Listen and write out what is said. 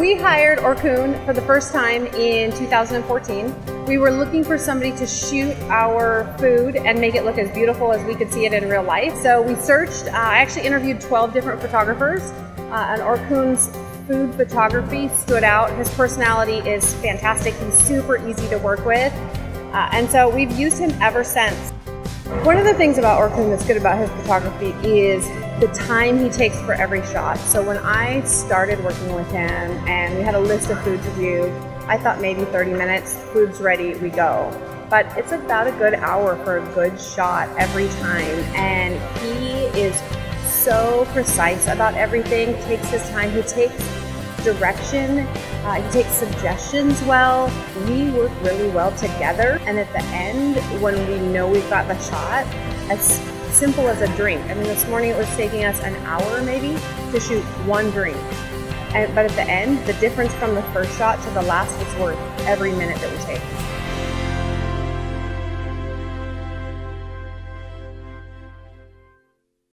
we hired Orkun for the first time in 2014. We were looking for somebody to shoot our food and make it look as beautiful as we could see it in real life. So we searched, uh, I actually interviewed 12 different photographers, uh, and Orkun's food photography stood out. His personality is fantastic. He's super easy to work with. Uh, and so we've used him ever since. One of the things about Orkun that's good about his photography is the time he takes for every shot. So when I started working with him and we had a list of food to do, I thought maybe 30 minutes, food's ready, we go. But it's about a good hour for a good shot every time. And he is so precise about everything, takes his time, he takes direction, uh, he takes suggestions well. We work really well together. And at the end, when we know we've got the shot, it's simple as a drink. I mean, this morning it was taking us an hour maybe to shoot one drink. And, but at the end, the difference from the first shot to the last was worth every minute that we take.